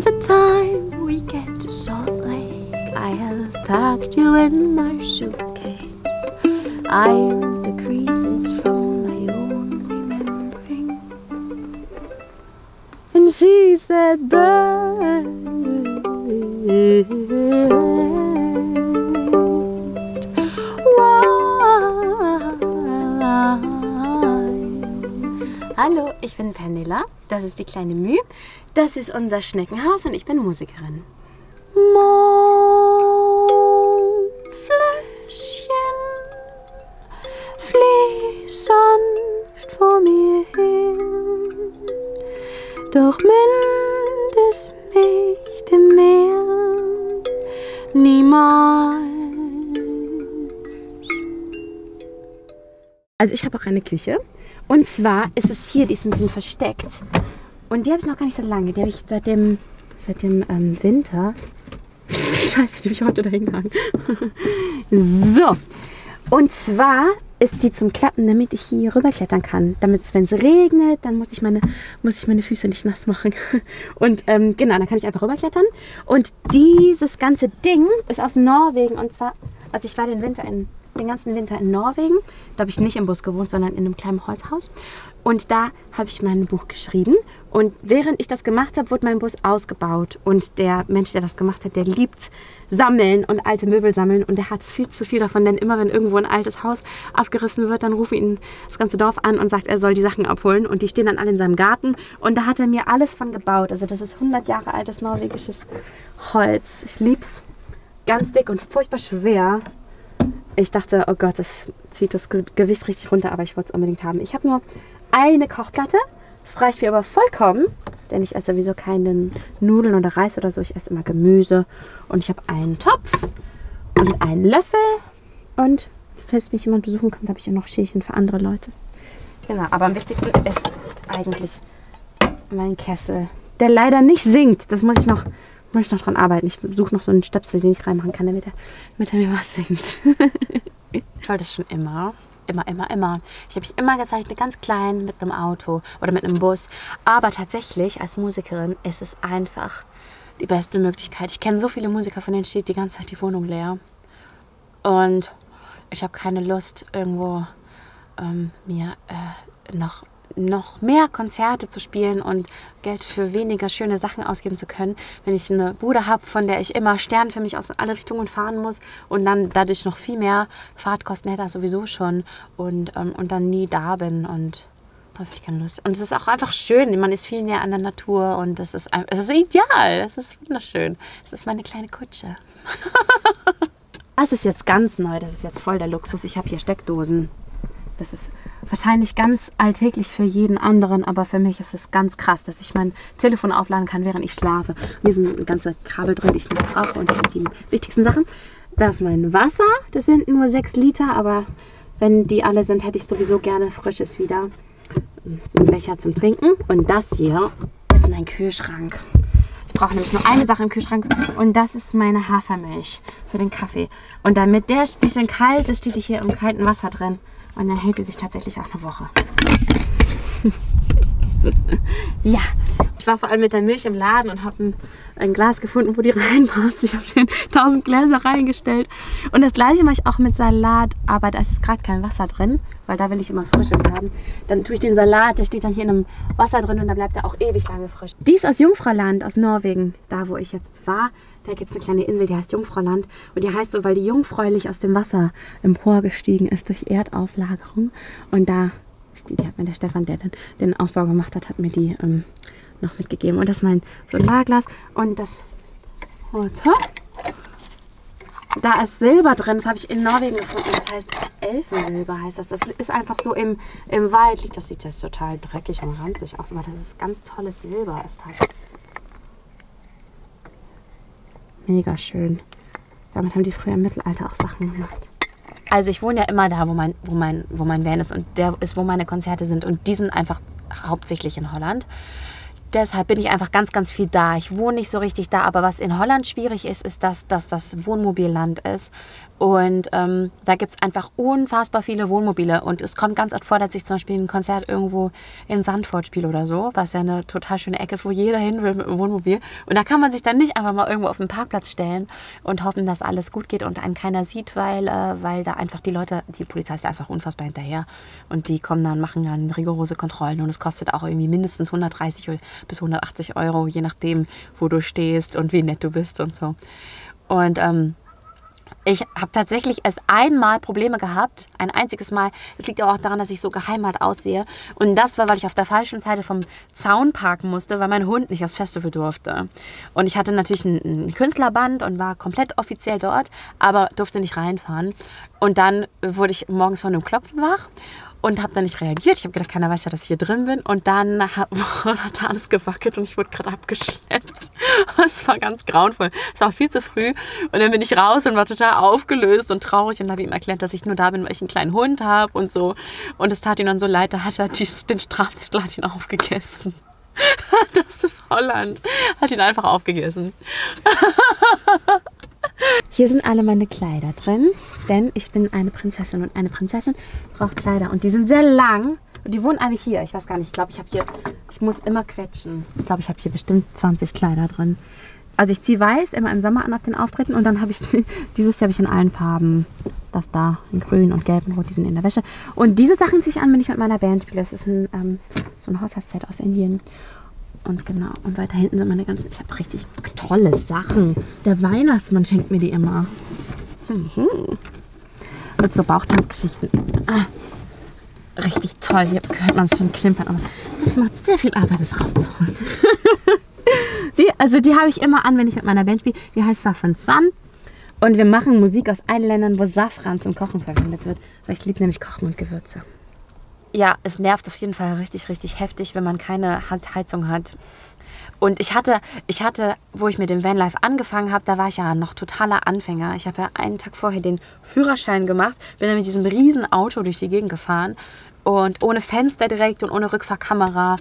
The time we get to Salt Lake, I have packed you in my suitcase. I'm the creases from my own remembering. And she's that bird. Hallo, ich bin Pernilla. Das ist die kleine Mühe. Das ist unser Schneckenhaus und ich bin Musikerin. Mondflößchen, flieh sanft vor mir hin, doch münd es nicht im Meer, niemals. Also ich habe auch eine Küche und zwar ist es hier, die ist ein bisschen versteckt. Und die habe ich noch gar nicht so lange. Die habe ich seit dem, seit dem ähm, Winter. Scheiße, die habe ich heute dahin gehangen. so. Und zwar ist die zum Klappen, damit ich hier rüberklettern kann. Damit, wenn es regnet, dann muss ich, meine, muss ich meine Füße nicht nass machen. Und ähm, genau, dann kann ich einfach rüberklettern. Und dieses ganze Ding ist aus Norwegen. Und zwar, also ich war den Winter in den ganzen Winter in Norwegen. Da habe ich nicht im Bus gewohnt, sondern in einem kleinen Holzhaus. Und da habe ich mein Buch geschrieben. Und während ich das gemacht habe, wurde mein Bus ausgebaut. Und der Mensch, der das gemacht hat, der liebt Sammeln und alte Möbel sammeln. Und der hat viel zu viel davon, denn immer wenn irgendwo ein altes Haus abgerissen wird, dann rufen ihn das ganze Dorf an und sagt, er soll die Sachen abholen. Und die stehen dann alle in seinem Garten. Und da hat er mir alles von gebaut. Also das ist 100 Jahre altes norwegisches Holz. Ich liebe es. Ganz dick und furchtbar schwer. Ich dachte, oh Gott, das zieht das Gewicht richtig runter, aber ich wollte es unbedingt haben. Ich habe nur eine Kochplatte. Das reicht mir aber vollkommen, denn ich esse sowieso keine Nudeln oder Reis oder so. Ich esse immer Gemüse. Und ich habe einen Topf und einen Löffel. Und falls mich jemand besuchen kommt, habe ich auch noch Schälchen für andere Leute. Genau, aber am wichtigsten ist eigentlich mein Kessel, der leider nicht singt. Das muss ich noch ich noch dran arbeiten. Ich suche noch so einen Stöpsel, den ich reinmachen kann, damit er, damit er mir was singt. ich wollte es schon immer. Immer, immer, immer. Ich habe mich immer gezeichnet, ganz klein mit einem Auto oder mit einem Bus. Aber tatsächlich, als Musikerin ist es einfach die beste Möglichkeit. Ich kenne so viele Musiker, von denen steht die ganze Zeit die Wohnung leer. Und ich habe keine Lust, irgendwo ähm, mir äh, noch noch mehr Konzerte zu spielen und Geld für weniger schöne Sachen ausgeben zu können, wenn ich eine Bude habe, von der ich immer Stern für mich aus alle Richtungen fahren muss und dann dadurch noch viel mehr Fahrtkosten hätte, sowieso schon und, ähm, und dann nie da bin und darauf habe ich keine Lust. Und es ist auch einfach schön, man ist viel näher an der Natur und das ist, es ist ideal, es ist wunderschön. Es ist meine kleine Kutsche. das ist jetzt ganz neu, das ist jetzt voll der Luxus. Ich habe hier Steckdosen. Das ist wahrscheinlich ganz alltäglich für jeden anderen, aber für mich ist es ganz krass, dass ich mein Telefon aufladen kann, während ich schlafe. hier sind ganze Kabel drin, die ich nicht brauche und die wichtigsten Sachen. Das ist mein Wasser, das sind nur 6 Liter, aber wenn die alle sind, hätte ich sowieso gerne frisches wieder. Ein Becher zum Trinken und das hier ist mein Kühlschrank. Ich brauche nämlich nur eine Sache im Kühlschrank und das ist meine Hafermilch für den Kaffee. Und damit der schön kalt ist, steht die hier im kalten Wasser drin. Und dann hält die sich tatsächlich auch eine Woche. ja, ich war vor allem mit der Milch im Laden und habe ein, ein, Glas gefunden, wo die reinpasst. Ich habe den 1000 Gläser reingestellt. Und das gleiche mache ich auch mit Salat, aber da ist gerade kein Wasser drin, weil da will ich immer Frisches haben. Dann tue ich den Salat, der steht dann hier in einem Wasser drin und dann bleibt er auch ewig lange frisch. Dies aus Jungfrauland, aus Norwegen, da wo ich jetzt war. Da gibt es eine kleine Insel, die heißt Jungfrauland. Und die heißt so, weil die jungfräulich aus dem Wasser emporgestiegen ist durch Erdauflagerung. Und da, die, hat mir der Stefan, der den, den Aufbau gemacht hat, hat mir die ähm, noch mitgegeben. Und das ist mein Solarglas. Und das Warte. Da ist Silber drin, das habe ich in Norwegen gefunden. Das heißt Elfensilber heißt das. Das ist einfach so im, im Wald. Das sieht jetzt total dreckig und ranzig aus, aber das ist ganz tolles Silber ist das. Mega schön. Damit haben die früher im Mittelalter auch Sachen gemacht. Also ich wohne ja immer da, wo mein, wo mein, wo mein Van ist und der ist, wo meine Konzerte sind. Und die sind einfach hauptsächlich in Holland. Deshalb bin ich einfach ganz, ganz viel da. Ich wohne nicht so richtig da, aber was in Holland schwierig ist, ist, dass, dass das Wohnmobilland ist Und ähm, da gibt es einfach unfassbar viele Wohnmobile. Und es kommt ganz oft vor, dass ich zum Beispiel ein Konzert irgendwo in Sandford spiele oder so, was ja eine total schöne Ecke ist, wo jeder hin will mit dem Wohnmobil. Und da kann man sich dann nicht einfach mal irgendwo auf den Parkplatz stellen und hoffen, dass alles gut geht und einen keiner sieht, weil, äh, weil da einfach die Leute, die Polizei ist einfach unfassbar hinterher. Und die kommen dann, machen dann rigorose Kontrollen. Und es kostet auch irgendwie mindestens 130 bis 180 Euro, je nachdem, wo du stehst und wie nett du bist und so. Und ähm, ich habe tatsächlich erst einmal Probleme gehabt, ein einziges Mal. Es liegt aber auch daran, dass ich so geheimat aussehe. Und das war, weil ich auf der falschen Seite vom Zaun parken musste, weil mein Hund nicht aufs Festival durfte. Und ich hatte natürlich ein, ein Künstlerband und war komplett offiziell dort, aber durfte nicht reinfahren. Und dann wurde ich morgens von einem Klopfen wach und habe dann nicht reagiert. Ich habe gedacht, keiner weiß ja, dass ich hier drin bin. Und dann hat, hat alles gewackelt und ich wurde gerade abgeschleppt. Es war ganz grauenvoll. Es war viel zu früh. Und dann bin ich raus und war total aufgelöst und traurig und habe ihm erklärt, dass ich nur da bin, weil ich einen kleinen Hund habe und so. Und es tat ihm dann so leid, da hat er den Strafzettel aufgegessen. Das ist Holland. Hat ihn einfach aufgegessen. Hier sind alle meine Kleider drin, denn ich bin eine Prinzessin und eine Prinzessin braucht Kleider und die sind sehr lang und die wohnen alle hier. Ich weiß gar nicht, ich glaube, ich habe hier, ich muss immer quetschen. Ich glaube, ich habe hier bestimmt 20 Kleider drin. Also ich ziehe weiß immer im Sommer an auf den Auftritten und dann habe ich, dieses Jahr habe ich in allen Farben, das da, in grün und gelb und rot, die sind in der Wäsche. Und diese Sachen ziehe ich an, wenn ich mit meiner Band spiele. Das ist ein, ähm, so ein Hochzeitszelt aus Indien. Und genau, und weiter hinten sind meine ganzen, ich habe richtig tolle Sachen. Der Weihnachtsmann schenkt mir die immer. Mhm. Mit so Bauchtanzgeschichten. Ah, richtig toll. Hier hört man es schon klimpern, aber das macht sehr viel Arbeit, das rauszuholen. die, also die habe ich immer an, wenn ich mit meiner Band spiele. Die heißt Saffron Sun. Und wir machen Musik aus allen Ländern, wo Safran zum Kochen verwendet wird. Weil ich liebe nämlich Kochen und Gewürze ja, es nervt auf jeden Fall richtig, richtig heftig, wenn man keine Handheizung hat. Und ich hatte, ich hatte, wo ich mit dem Vanlife angefangen habe, da war ich ja noch totaler Anfänger. Ich habe ja einen Tag vorher den Führerschein gemacht, bin dann mit diesem riesen Auto durch die Gegend gefahren und ohne Fenster direkt und ohne Rückfahrkamera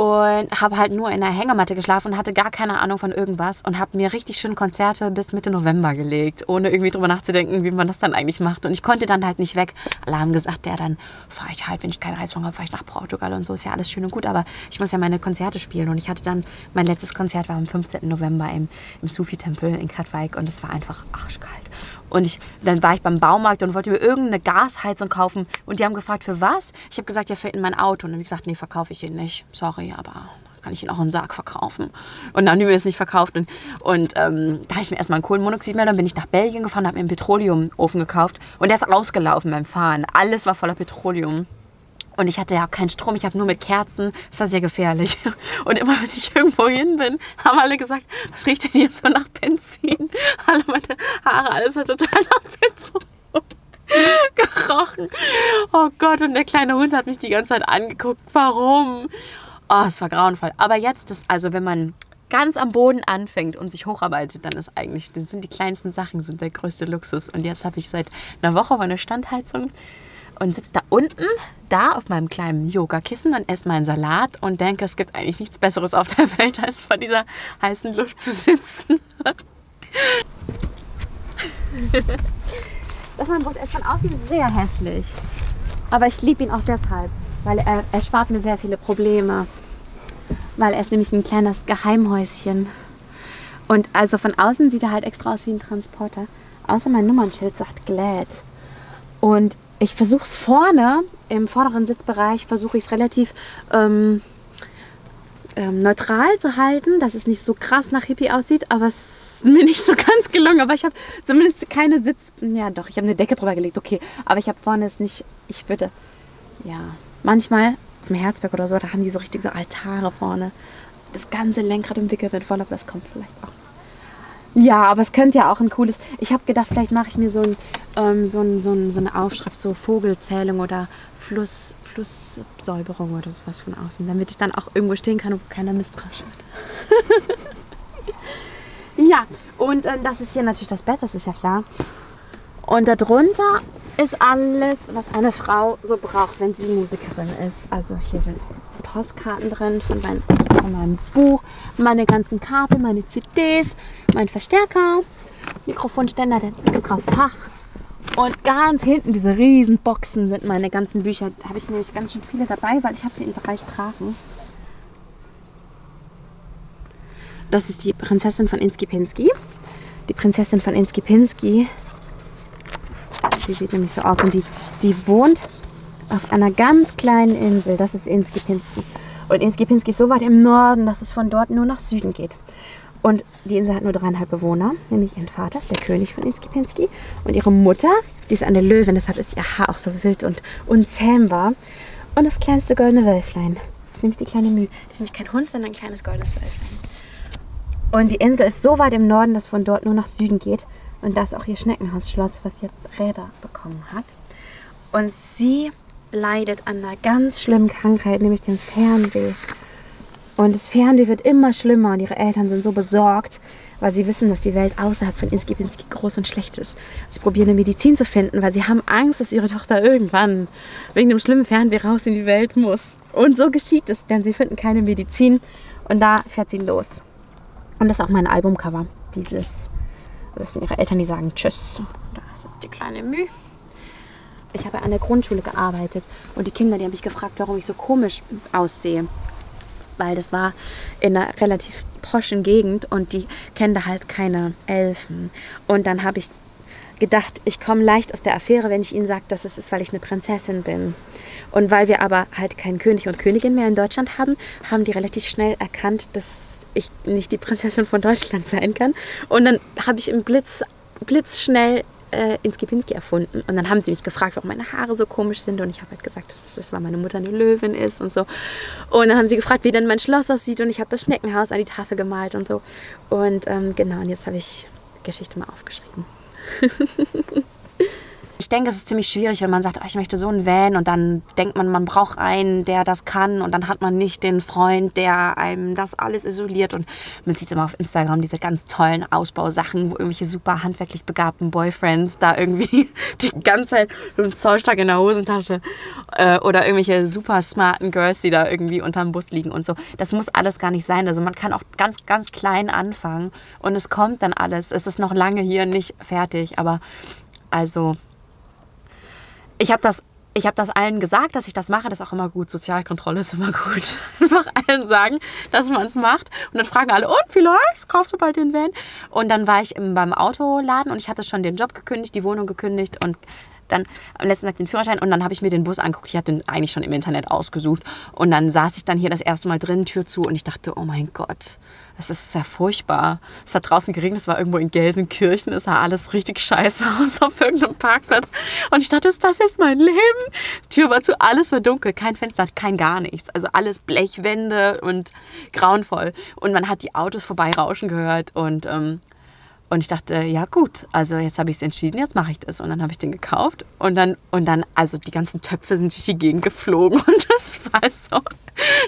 und habe halt nur in der Hängematte geschlafen und hatte gar keine Ahnung von irgendwas und habe mir richtig schön Konzerte bis Mitte November gelegt, ohne irgendwie drüber nachzudenken, wie man das dann eigentlich macht. Und ich konnte dann halt nicht weg. Alle haben gesagt, ja, dann fahre ich halt, wenn ich keine Heizung habe, fahre ich nach Portugal und so. Ist ja alles schön und gut, aber ich muss ja meine Konzerte spielen. Und ich hatte dann, mein letztes Konzert war am 15. November im, im Sufi-Tempel in Katwijk und es war einfach arschkalt. Und ich, dann war ich beim Baumarkt und wollte mir irgendeine Gasheizung kaufen. Und die haben gefragt, für was? Ich habe gesagt, ja, für in mein Auto. Und dann habe ich gesagt, nee, verkaufe ich ihn nicht. Sorry, aber kann ich ihn auch in Sarg verkaufen. Und dann haben die mir das nicht verkauft. Und, und ähm, da habe ich mir erstmal einen Kohlenmonoxidmelder, dann bin ich nach Belgien gefahren, habe mir einen Petroleumofen gekauft. Und der ist ausgelaufen beim Fahren. Alles war voller Petroleum. Und ich hatte ja auch keinen Strom, ich habe nur mit Kerzen. Es war sehr gefährlich. Und immer wenn ich irgendwo hin bin, haben alle gesagt, was riecht denn hier so nach Benzin? Alle meine Haare, alles hat total nach Petroleum gerochen. Oh Gott, und der kleine Hund hat mich die ganze Zeit angeguckt. Warum? Oh, es war grauenvoll. Aber jetzt ist also, wenn man ganz am Boden anfängt und sich hocharbeitet, dann ist eigentlich, das sind die kleinsten Sachen, sind der größte Luxus. Und jetzt habe ich seit einer Woche meine Standheizung und sitze da unten, da auf meinem kleinen Yogakissen und esse meinen Salat und denke, es gibt eigentlich nichts Besseres auf der Welt, als vor dieser heißen Luft zu sitzen. das Mann ist von außen sehr hässlich. Aber ich liebe ihn auch deshalb, weil er, er spart mir sehr viele Probleme. Weil er ist nämlich ein kleines Geheimhäuschen. Und also von außen sieht er halt extra aus wie ein Transporter. Außer mein Nummernschild sagt Glad. Und ich versuche es vorne, im vorderen Sitzbereich, versuche ich es relativ ähm, ähm, neutral zu halten, dass es nicht so krass nach Hippie aussieht, aber es ist mir nicht so ganz gelungen. Aber ich habe zumindest keine Sitz... Ja doch, ich habe eine Decke drüber gelegt, okay. Aber ich habe vorne es nicht... Ich würde... Ja, manchmal auf dem Herzberg oder so, da haben die so richtig so Altare vorne. Das ganze Lenkrad im Wickel wird voll, aber das kommt vielleicht auch ja, aber es könnte ja auch ein cooles. Ich habe gedacht, vielleicht mache ich mir so, ein, ähm, so, ein, so, ein, so, eine Aufschrift, so Vogelzählung oder Fluss, Flusssäuberung oder sowas von außen, damit ich dann auch irgendwo stehen kann und keiner misstrauisch schaut. ja, und äh, das ist hier natürlich das Bett, das ist ja klar. Und darunter ist alles, was eine Frau so braucht, wenn sie Musikerin ist. Also hier sind Postkarten drin von, mein, von meinem Buch, meine ganzen Kabel, meine CDs, mein Verstärker Mikrofonständer, der hat extra Fach. Und ganz hinten, diese riesen Boxen sind meine ganzen Bücher. Da habe ich nämlich ganz schön viele dabei, weil ich habe sie in drei Sprachen. Das ist die Prinzessin von Inski-Pinsky. Die Prinzessin von Inski-Pinsky, die sieht nämlich so aus und die, die wohnt auf einer ganz kleinen Insel. Das ist Inski-Pinsky. Und Inski-Pinsky ist so weit im Norden, dass es von dort nur nach Süden geht. Und die Insel hat nur dreieinhalb Bewohner, nämlich ihren Vater, der König von Inski-Pinsky, und ihre Mutter, die ist eine Löwin, deshalb ist ihr Haar auch so wild und unzähmbar. Und das kleinste goldene Wölflein. Das ist nämlich die kleine Mühe. Das ist nämlich kein Hund, sondern ein kleines goldenes Wölflein. Und die Insel ist so weit im Norden, dass von dort nur nach Süden geht. Und das ist auch ihr Schneckenhausschloss, was jetzt Räder bekommen hat. Und sie leidet an einer ganz schlimmen Krankheit, nämlich dem Fernweh. Und das Fernweh wird immer schlimmer und ihre Eltern sind so besorgt, weil sie wissen, dass die Welt außerhalb von Inski-Pinsky groß und schlecht ist. Sie probieren eine Medizin zu finden, weil sie haben Angst, dass ihre Tochter irgendwann wegen dem schlimmen Fernweh raus in die Welt muss. Und so geschieht es, denn sie finden keine Medizin und da fährt sie los. Und das ist auch mein Albumcover. Dieses, das sind ihre Eltern, die sagen Tschüss. Das ist die kleine Mühe. Ich habe an der Grundschule gearbeitet und die Kinder, die haben mich gefragt, warum ich so komisch aussehe. Weil das war in einer relativ poschen Gegend und die kennen da halt keine Elfen. Und dann habe ich gedacht, ich komme leicht aus der Affäre, wenn ich ihnen sage, dass es ist, weil ich eine Prinzessin bin. Und weil wir aber halt keinen König und Königin mehr in Deutschland haben, haben die relativ schnell erkannt, dass ich nicht die Prinzessin von Deutschland sein kann. Und dann habe ich im Blitz, blitzschnell äh, Inski-Pinsky erfunden. Und dann haben sie mich gefragt, warum meine Haare so komisch sind. Und ich habe halt gesagt, das ist, weil meine Mutter eine Löwin ist und so. Und dann haben sie gefragt, wie denn mein Schloss aussieht. Und ich habe das Schneckenhaus an die Tafel gemalt und so. Und ähm, genau, und jetzt habe ich Geschichte mal aufgeschrieben. Ich denke, es ist ziemlich schwierig, wenn man sagt, oh, ich möchte so einen Van und dann denkt man, man braucht einen, der das kann und dann hat man nicht den Freund, der einem das alles isoliert und man sieht immer auf Instagram diese ganz tollen Ausbausachen, wo irgendwelche super handwerklich begabten Boyfriends da irgendwie die ganze Zeit mit einem Zollstock in der Hosentasche äh, oder irgendwelche super smarten Girls, die da irgendwie unterm Bus liegen und so. Das muss alles gar nicht sein. Also man kann auch ganz, ganz klein anfangen und es kommt dann alles. Es ist noch lange hier nicht fertig, aber also ich habe das, hab das allen gesagt, dass ich das mache. Das ist auch immer gut. Sozialkontrolle ist immer gut. Einfach allen sagen, dass man es macht. Und dann fragen alle, und läuft's? Kaufst du bald den Van? Und dann war ich im, beim Autoladen und ich hatte schon den Job gekündigt, die Wohnung gekündigt und dann am letzten Tag den Führerschein und dann habe ich mir den Bus angeguckt. Ich hatte den eigentlich schon im Internet ausgesucht. Und dann saß ich dann hier das erste Mal drin, Tür zu und ich dachte, oh mein Gott, das ist sehr furchtbar. Es hat draußen geregnet, es war irgendwo in Gelsenkirchen, es sah alles richtig scheiße aus auf irgendeinem Parkplatz. Und ich dachte, ist das jetzt mein Leben? Die Tür war zu, alles war dunkel, kein Fenster, kein gar nichts. Also alles Blechwände und grauenvoll. Und man hat die Autos vorbeirauschen gehört und ähm, und ich dachte, ja gut, also jetzt habe ich es entschieden, jetzt mache ich das. Und dann habe ich den gekauft und dann, und dann, also die ganzen Töpfe sind durch die Gegend geflogen und das war so.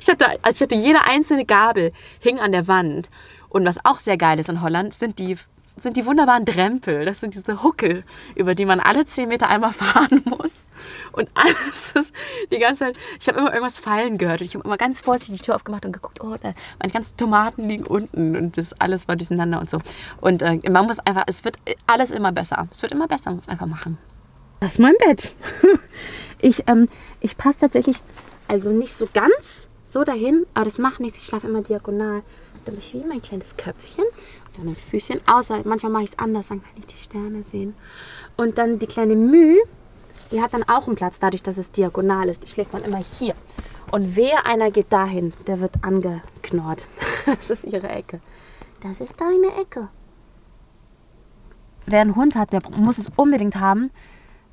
Ich hatte, also ich hatte jede einzelne Gabel hing an der Wand. Und was auch sehr geil ist in Holland, sind die sind die wunderbaren Drempel. Das sind diese Huckel, über die man alle 10 Meter einmal fahren muss. Und alles ist die ganze Zeit. Ich habe immer irgendwas fallen gehört. Und ich habe immer ganz vorsichtig die Tür aufgemacht und geguckt, oh, da, meine ganzen Tomaten liegen unten. Und das alles war durcheinander und so. Und äh, man muss einfach, es wird alles immer besser. Es wird immer besser, man muss einfach machen. Das ist mein Bett. ich ähm, ich passe tatsächlich, also nicht so ganz so dahin, aber das macht nichts. Ich schlafe immer diagonal. Dann habe ich wie mein kleines Köpfchen dann ein Füßchen. Außer manchmal mache ich es anders, dann kann ich die Sterne sehen. Und dann die kleine Mühe, die hat dann auch einen Platz, dadurch, dass es diagonal ist. Die schlägt man immer hier. Und wer einer geht dahin, der wird angeknurrt. Das ist ihre Ecke. Das ist deine Ecke. Wer einen Hund hat, der muss es unbedingt haben.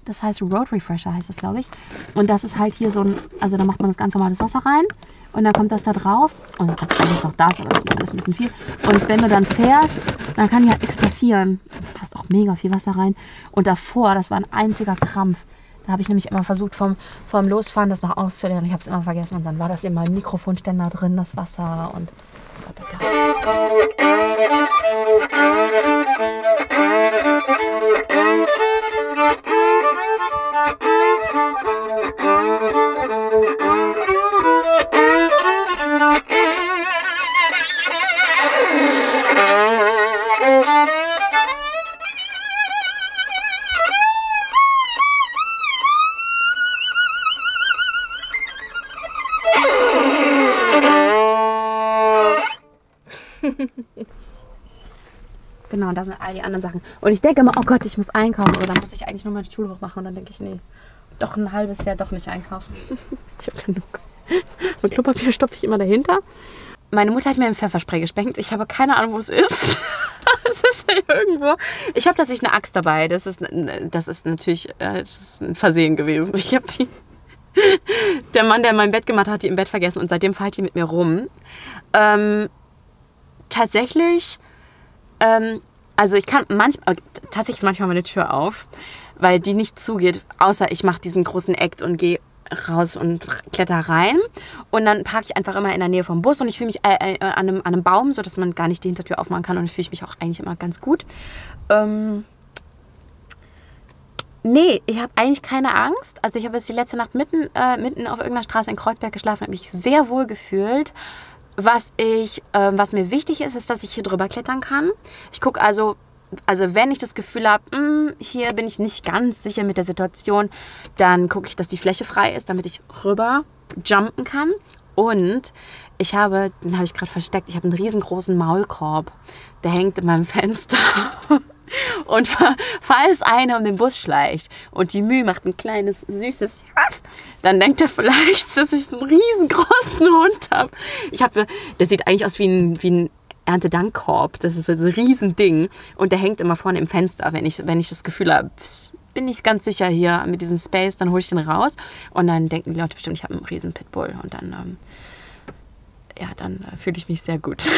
Das heißt Road Refresher heißt das, glaube ich. Und das ist halt hier so ein, also da macht man das ganz normales Wasser rein und dann kommt das da drauf und dann kommt eigentlich noch das, aber das ist alles ein bisschen viel. Und wenn du dann fährst, dann kann ja nichts passieren. Passt auch mega viel Wasser rein. Und davor, das war ein einziger Krampf. Da habe ich nämlich immer versucht, vom, vom Losfahren das noch auszuleeren. Ich habe es immer vergessen und dann war das in meinem Mikrofonständer drin, das Wasser und. Genau, und da sind all die anderen Sachen. Und ich denke immer, oh Gott, ich muss einkaufen oder muss ich eigentlich nochmal die Schule machen? Und dann denke ich, nee, doch ein halbes Jahr doch nicht einkaufen. ich habe genug. Mit Klopapier stopfe ich immer dahinter. Meine Mutter hat mir ein Pfefferspray gespenkt. Ich habe keine Ahnung, wo es ist. es ist irgendwo. Ich habe tatsächlich eine Axt dabei. Das ist, das ist natürlich äh, das ist ein Versehen gewesen. Ich habe die. Der Mann, der mein Bett gemacht hat, hat die im Bett vergessen und seitdem fällt die mit mir rum. Ähm, tatsächlich, ähm, also ich kann manchmal, tatsächlich ist manchmal meine Tür auf, weil die nicht zugeht, außer ich mache diesen großen Act und gehe raus und kletter rein. Und dann parke ich einfach immer in der Nähe vom Bus und ich fühle mich äh, äh, an, einem, an einem Baum, sodass man gar nicht die Hintertür aufmachen kann. Und ich fühle mich auch eigentlich immer ganz gut. Ähm nee, ich habe eigentlich keine Angst. Also ich habe jetzt die letzte Nacht mitten, äh, mitten auf irgendeiner Straße in Kreuzberg geschlafen, habe mich sehr wohl gefühlt. Was, ich, äh, was mir wichtig ist, ist, dass ich hier drüber klettern kann. Ich gucke also also wenn ich das Gefühl habe, hm, hier bin ich nicht ganz sicher mit der Situation, dann gucke ich, dass die Fläche frei ist, damit ich rüber jumpen kann. Und ich habe, den habe ich gerade versteckt, ich habe einen riesengroßen Maulkorb. Der hängt in meinem Fenster. Und falls einer um den Bus schleicht und die Mühe macht ein kleines, süßes dann denkt er vielleicht, dass ich einen riesengroßen Hund habe. Ich habe, der sieht eigentlich aus wie ein, wie ein Erntedankkorb. Das ist so ein Riesending. Und der hängt immer vorne im Fenster. Wenn ich, wenn ich das Gefühl habe, bin ich ganz sicher hier mit diesem Space, dann hole ich den raus. Und dann denken die Leute bestimmt, ich habe einen riesen Pitbull. Und dann, ähm, ja, dann äh, fühle ich mich sehr gut.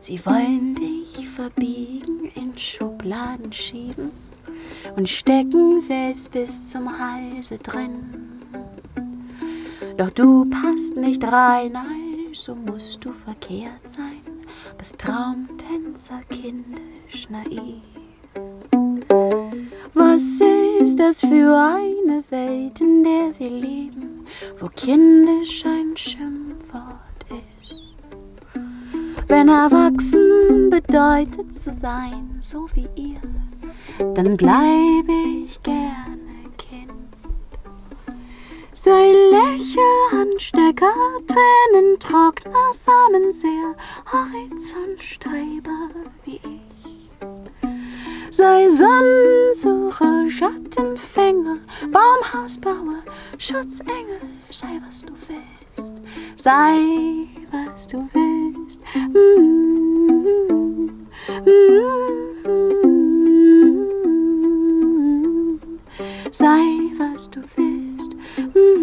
Sie wollen dich verbiegen in Schubladen schieben und stecken selbst bis zum Halse drin. Doch du passt nicht rein, also musst du verkehrt sein, bist Traumtänzer kindisch naiv. Was ist das für eine Welt, in der wir leben, wo kindisch ein Schimpfwort wenn erwachsen bedeutet zu sein, so wie ihr, dann bleibe ich gerne Kind. Sei Lächelanstecker, Tränen, Trockner, Samenseher, Horizontstreber wie ich. Sei Sonnensucher, Schattenfänger, Baumhausbauer, Schutzengel, sei was du willst, sei was du willst. eyes. Mm -hmm. Mm -hmm. To fist. Mm -hmm.